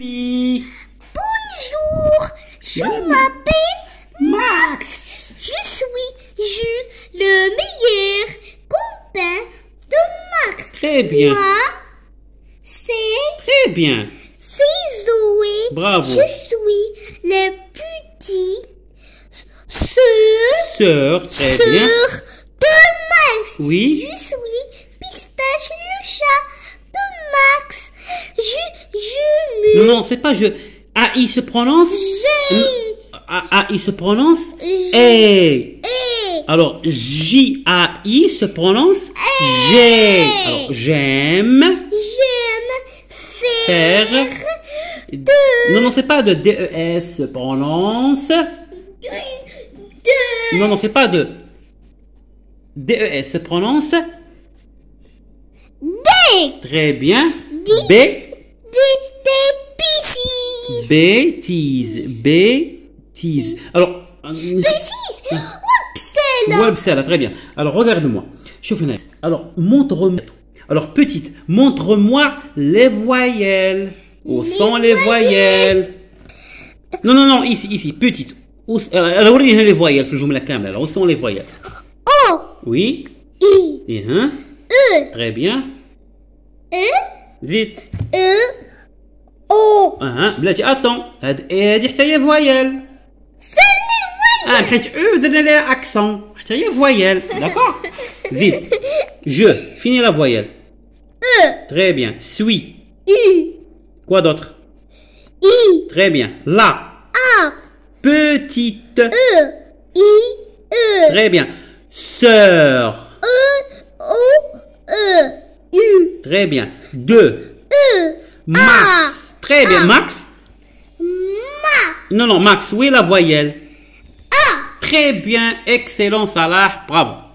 Bonjour, je m'appelle Max. Je suis Jules, le meilleur copain de Max. Très bien. Moi, c'est Très bien. c'est Zoé. Bravo. Je suis le petit sœur, Sœur, très bien. sœur de Max. Oui. Je suis Pistache le chat de Max. Je, je me... Non, non, c'est pas je. A, I se prononce. J'ai... A, A, I se prononce. J'ai... Et. Et... Alors, J, A, I se prononce. J'ai. Alors, j'aime J'aime faire... faire. Non, non, c'est pas de D, E, S se prononce. De... Non, non, c'est pas de. D, E, S se prononce. Des... Très bien. B. Des... Des piscis. Bêtise. Bêtise. Alors. euh, Piscis. Oups, c'est là. Ouais, c'est là, très bien. Alors, regarde-moi. Chauffe une Alors, montre-moi. Alors, petite, montre-moi les voyelles. Où Les sont les voyelles Non, non, non, ici, ici, petite. Où, euh, alors, وريني هنا les voyelles في الجملة كاملة. Alors, où sont les voyelles O. Oui. I. Et hein E. Très bien. E. Vite. E. O. اها بلاتي اتون هاد هادي حتى هي فويال C'est les اه حيت او درنا لها اكسون حتى هي فويال داكور زيد جو فيني لا فويال E. Très bien. Suis. U. Quoi d'autre I. Très bien. La. A. Petite. E. I. E. Très bien. Sœur. Très bien. Deux. E. Max. Très bien. Ah. Max? Ma. Non, non, Max, est la voyelle? A. Très bien. Excellent, Salah. Bravo.